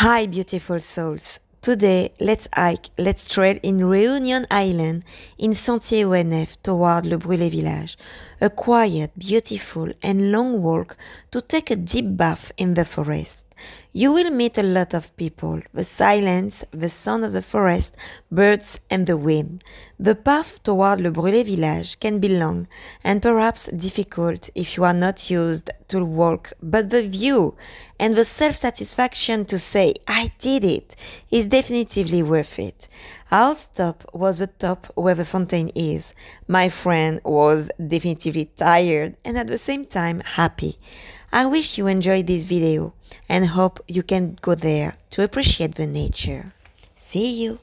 Hi, beautiful souls. Today, let's hike, let's trail in Reunion Island in Sentier ONF toward Le Brûlé Village. A quiet, beautiful, and long walk to take a deep bath in the forest. You will meet a lot of people, the silence, the sound of the forest, birds, and the wind. The path toward Le Brûlé village can be long and perhaps difficult if you are not used to walk, but the view and the self satisfaction to say, I did it, is definitively worth it. Our stop was the top where the fountain is. My friend was definitively tired and at the same time happy. I wish you enjoyed this video and hope you can go there to appreciate the nature. See you!